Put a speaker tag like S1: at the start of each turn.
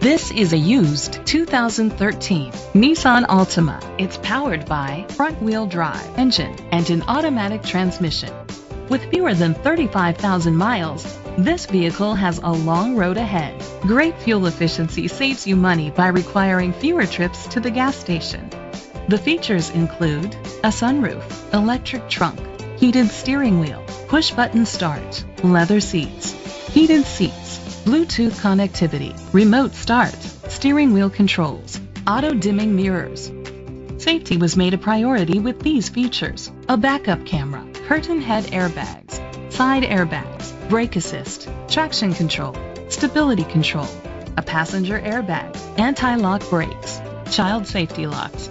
S1: This is a used 2013 Nissan Altima. It's powered by front-wheel drive engine and an automatic transmission. With fewer than 35,000 miles, this vehicle has a long road ahead. Great fuel efficiency saves you money by requiring fewer trips to the gas station. The features include a sunroof, electric trunk, heated steering wheel, push button start, leather seats, heated seats, Bluetooth connectivity, remote start, steering wheel controls, auto dimming mirrors. Safety was made a priority with these features. A backup camera, curtain head airbags, side airbags, brake assist, traction control, stability control, a passenger airbag, anti-lock brakes, child safety locks.